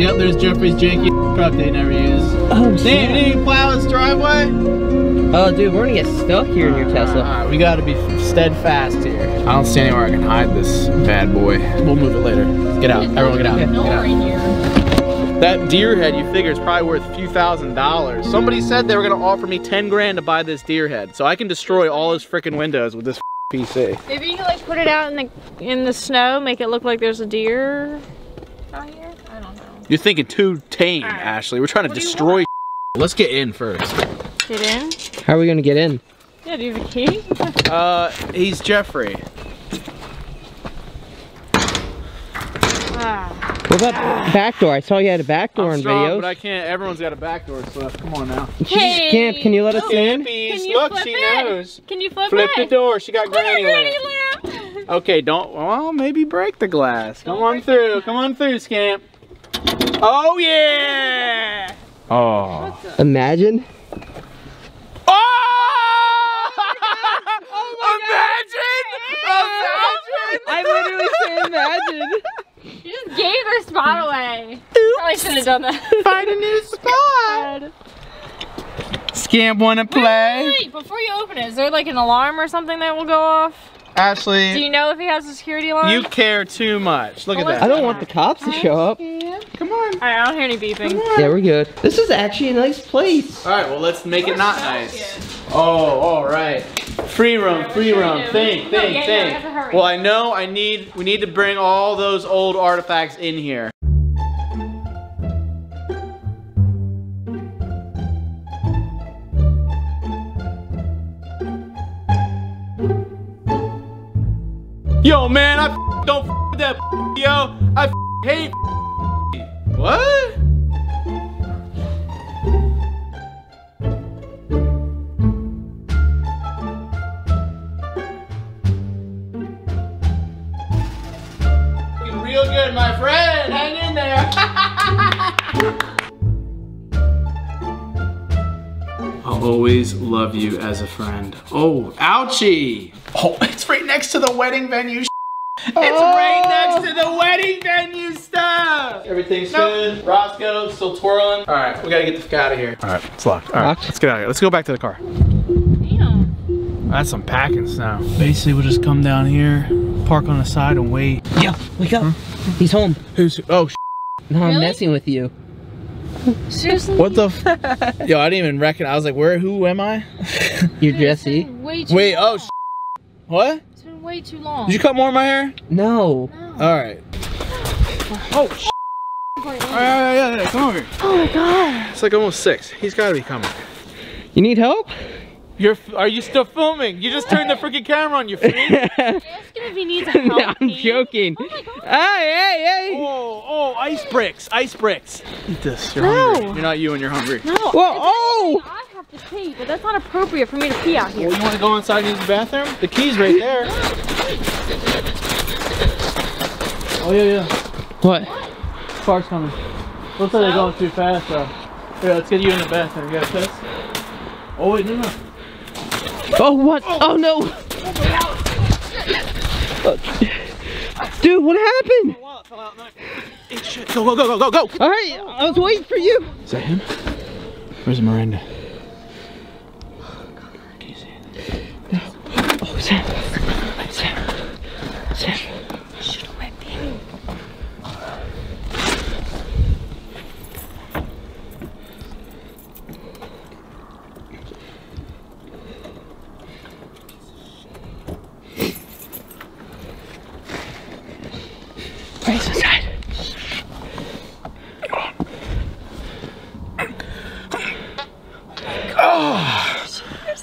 Yep, there's Jeffrey's janky truck they never use. Oh, Damn, you didn't plow his driveway? Oh, dude, we're gonna get stuck here in your Tesla. Alright, we gotta be steadfast here. I don't see anywhere I can hide this bad boy. We'll move it later. Get out. Everyone get out. Get out. That deer head you figure is probably worth a few thousand dollars. Somebody said they were gonna offer me 10 grand to buy this deer head. So I can destroy all his freaking windows with this PC. Maybe you can like put it out in the in the snow, make it look like there's a deer out here. I don't know. You're thinking too tame, Ashley. We're trying to What destroy Let's get in first. Get in. How are we gonna get in? Yeah, do you have a key? Uh, he's Jeffrey. ah. What about back door? I saw you had a back door I'm in strong, videos. but I can't. Everyone's got a back door, so come on now. Jeez, Camp, can you let us in? Can you Look, flip she it? knows. Can you flip, Flip it? the door. She got Look granny Granny lamp. lamp. Okay, don't. Well, maybe break the glass. Come on through. Come on through, Scamp. Oh yeah. Oh. Imagine. Oh! oh imagine! Imagine! I literally said imagine. You just gave her spot away. Probably shouldn't have done that. Find a new spot. Scamp wanna Wait, play? wait, wait, before you open it, is there like an alarm or something that will go off? Ashley, Do you know if he has a security alarm? you care too much. Look at that. I don't want the cops to show up. Come on. Alright, I don't hear any beeping. Yeah, we're good. This is actually a nice place. All right, well, let's make it not nice. Oh, all right. Free roam, free room. Think, No, think, yeah, yeah, we have to think. Well, I know I need, we need to bring all those old artifacts in here. Yo, man, I f- don't with that yo. I f- hate f- What? Real good, my friend. Hang in there. I'll always love you as a friend. Oh, ouchie. Oh, it's right next to the wedding venue. It's oh. right next to the wedding venue stuff. Everything's good. Roscoe still twirling. All right, we gotta get the fuck out of here. All right, it's locked. All right, Locked? let's get out of here. Let's go back to the car. Damn. That's some packing snow. Basically, we'll just come down here, park on the side, and wait. Yeah, wake up. He's home. Who's? Oh, sh- No, I'm Really? messing with you. Seriously? what the? F- Yo, I didn't even reckon. I was like, where? Who am I? You're Jesse. been Wait. Oh, sh- what? It's been way too long. Did you cut more of my hair? No. All right. Oh. oh sh- all right, yeah, yeah, yeah, come over. Oh my god. It's like almost six. He's got to be coming. You need help? You're. Are you still filming? You just turned the freaking camera on. You freak. Ask him if he needs a help. no, I'm Pete. joking. Oh my god. Hey, hey, hey. Oh, oh, ice bricks, ice bricks. Eat this. You're No. hungry. You're not you and you're hungry. No. Whoa, if oh! Anything, I pee, but that's not appropriate for me to pee out here. Well, you want to go inside and use the bathroom? The key's right there. Oh yeah, yeah. What? Car's coming. Looks like they're going too fast though. Here, let's get you in the bathroom. You got a piss? Oh wait, no, no. Oh, what? Oh, oh no. Dude, what happened? Wallet fell out. Hey, shit. Go, go, go, go, go, go. All right, I was waiting for you. Is that him? Where's Miranda? Right inside.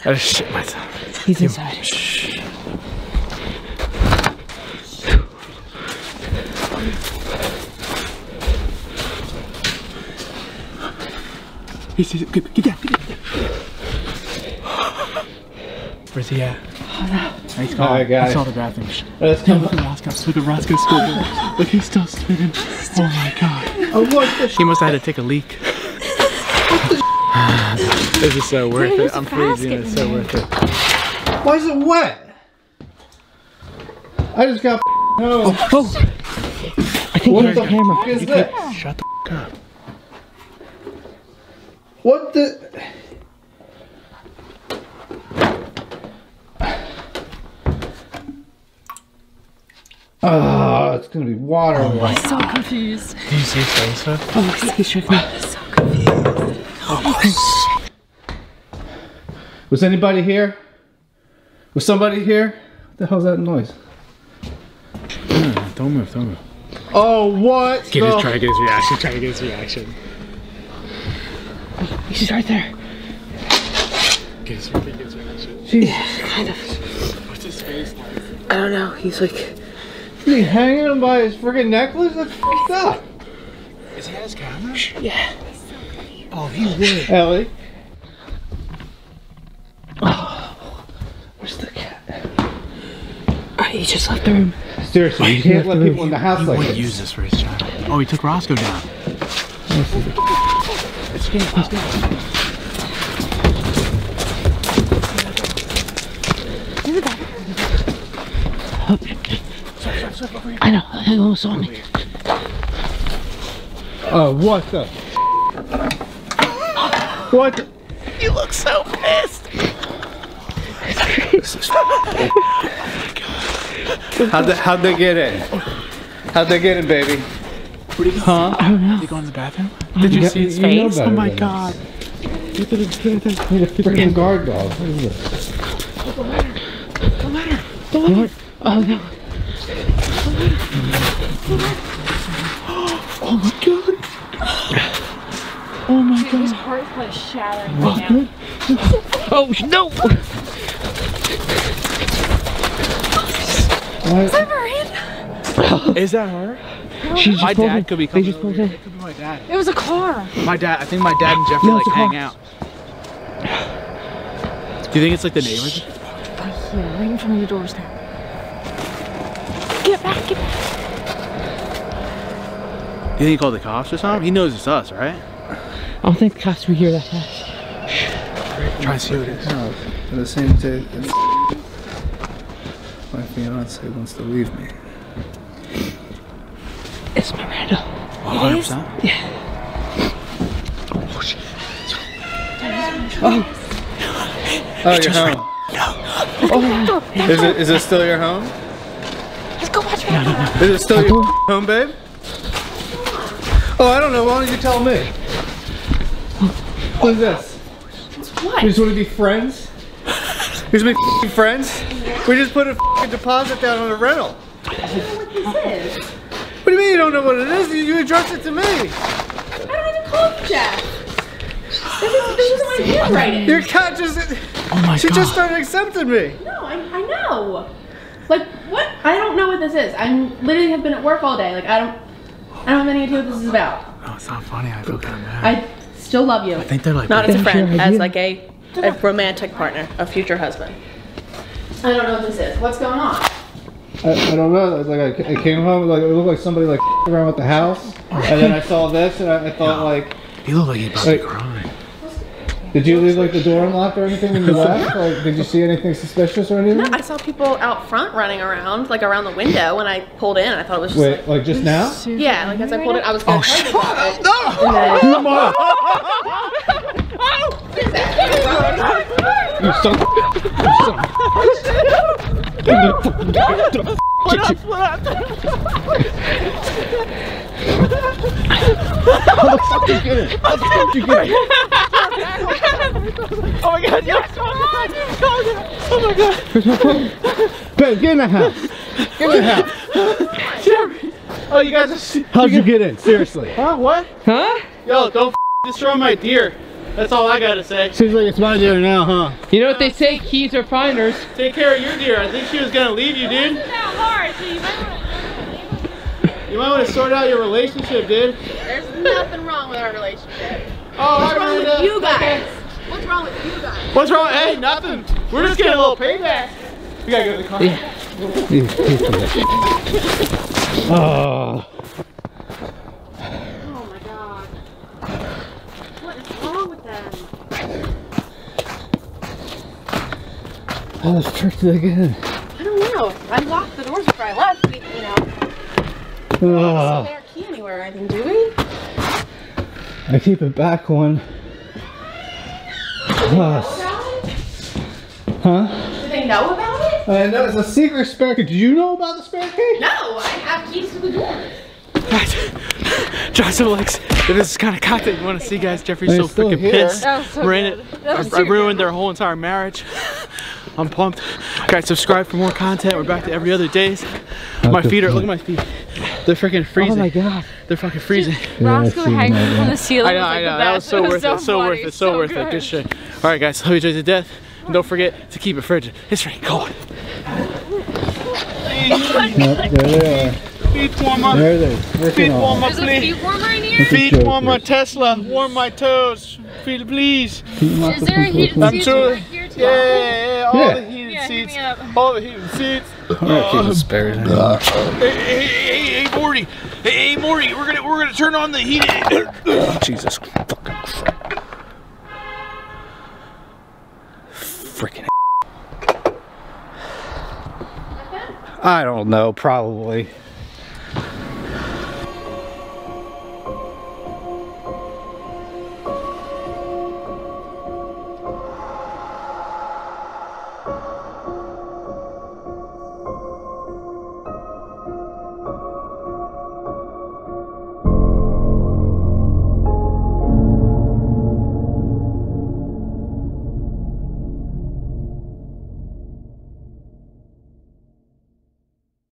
I just shit myself. He's inside. He's, he's, get, get down, get down. Where's he at? Oh no. He's gone. I got I it. saw the bathroom. Let's No, look at Roscoe. Look at Roscoe's school. Look, he's still spinning. Oh my god. Oh, what the He must have had to take a leak. this is so worth There's it. I'm freezing. It's so worth it. Why is it wet? I just got home. Oh, oh, I think What here's the hammer. camera. f is that? Shut the fuck up. What the? Ah, it's gonna be water. White. I'm so confused. Do you see his face? Hook? Oh, he's Oh shit! Was anybody here? Was somebody here? What the hell's that noise? Don't move, don't move. Oh, what? Get the- his, try to get his reaction, try to get his reaction. He's right there. Get his, get his reaction. Jesus. Kind of. What's his face like? I don't know. He's like. Is he hanging him by his freaking necklace? That's fucked up. Is he at his camera? Yeah. Oh, he would. Ellie. Oh, where's the cat? Alright, he just left the room. Seriously, you can't let people in the house He like would this. use this for his channel. Oh, he took Roscoe down. I know. He almost saw me. Oh, what the? What? the- You look so pissed. How'd they, how'd they get in? How'd they get in, baby? Huh? I don't know. Did he go in the bathroom? Did you Yeah, see his you know face? better Oh my than god. Need a freaking guard dog. What is this? Oh no. Oh my god. Oh my god. His heart's like shattering right now. Oh no. What? Is that her? She just My pulled in. dad could be They coming just over here. It could be my dad. It was a car. My dad, I think my dad and Jeffrey No, like hang car. out. Do you think it's like the neighbors? Yeah, right in front of the doors now. Get back, get back. You think he called the cops or something? He knows it's us, right? I don't think the cops were here that fast. Try and see who it is. No, at the same day, my fiance wants to leave me. It's Miranda. Oh, 100%? Oh, oh you're home. No. Oh. Is it is it still your home? Let's go watch it. Is it still your home, babe? Oh, I don't know. Why don't you tell me? What is this? What? We just want to be friends? We just want to be friends? We just put a deposit down on a rental. What is this? is. What do you mean you don't know what it is? You, you addressed it to me. I don't even call you Jeff. This is this is my handwriting. Your cat just Oh my she god. just started accepting me. No, I, I know. Like what? I don't know what this is. I literally have been at work all day. Like I don't I don't have any idea what this is about. No, it's not funny. I feel kind of mad. I still love you. I think they're like. Not as a friend, as like a, a romantic partner, a future husband. I don't know what this is. What's going on? I, I don't know. Like I, I came home, like it looked like somebody like around with the house, oh, and then I saw this, and I, I thought like, he looked like he about to Wait. cry. Did you leave like the door unlocked or anything when you left? Like, did you see anything suspicious or anything? No, I saw people out front running around, like around the window when I pulled in. I thought it was just Wait, like just now? yeah, like as I pulled in, I was gonna Oh, tell shit. you about it. You son. You son. Babe, get in the house. Get in the house. Oh, you guys are. How'd you get in? Seriously. Huh? What? Huh? Yo, don't destroy my deer. That's all I gotta say. Seems like it's my deer now, huh? You know what they say? Keys are finders. Take care of your deer. I think she was gonna leave you, dude. You might want to sort out your relationship, dude. There's nothing wrong with our relationship. Oh, What's wrong with you guys? What's wrong with you guys? What's wrong? Hey, nothing. We're just getting a little payback. We gotta go to the car. Oh. Oh my god. What is wrong with them? How the frick did I get in? I don't know. I locked the doors before I left. We, you know, Oh. spare key anywhere or anything, do we? I keep it back one. Plus. Huh? Do they know about it? I know it's a secret spare key. Did you know about the spare key? No, I have keys to the door. Guys, drop likes. If this is kind of content you want to see, guys, Jeffrey's so It's freaking pissed. That so We're in it. I, I ruined their whole entire marriage. I'm pumped. Guys, subscribe for more content. We're back to every other days. My feet are, look at my feet. They're freaking oh freezing. Oh my god. They're fucking freezing. Roscoe seen hanging that, from the ceiling. I know, was, I know. That was best. so It worth it. So funny, worth it. So worth it. Good shit. All right, guys. Love you guys to death. And don't forget to keep it frigid. It's freaking cold. Yep, there they are. Feet warmer. There it is. Feet Working on. warmer, There's a please. feet warmer in here. Feet joke, warmer. Tesla. Warm my toes. Feel please. Is there a heated I'm seat sure- right here too? Yeah, yeah, yeah. All Yeah. the heated Yeah, seats. me up. All the heated seats. I'm gonna keep the uh, spares. Uh, hey, hey, hey, hey, Morty. Hey, hey, Morty. We're gonna we're gonna turn on the heated. Jesus fucking Christ. Freaking. I don't know, probably.